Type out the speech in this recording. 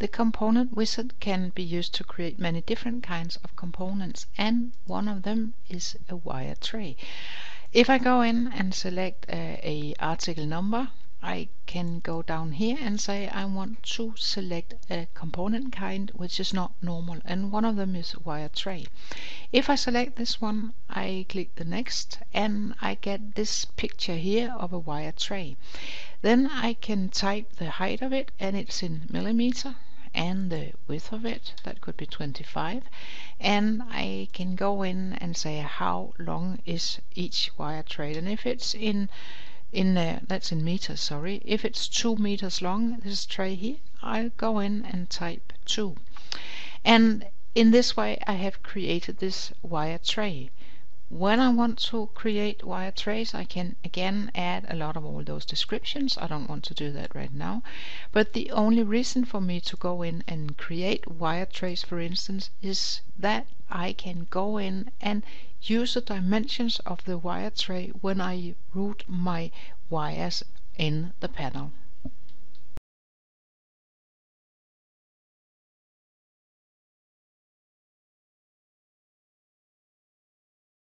The component wizard can be used to create many different kinds of components and one of them is a wire tray. If I go in and select a, a article number I can go down here and say I want to select a component kind which is not normal and one of them is wire tray. If I select this one I click the next and I get this picture here of a wire tray. Then I can type the height of it and it's in millimeter and the width of it that could be 25 and I can go in and say how long is each wire tray and if it's in in uh, that's in meters sorry. If it's two meters long this tray here I'll go in and type 2 and in this way I have created this wire tray when I want to create wire trays I can again add a lot of all those descriptions I don't want to do that right now but the only reason for me to go in and create wire trays for instance is that I can go in and use the dimensions of the wire tray when I route my wires in the panel.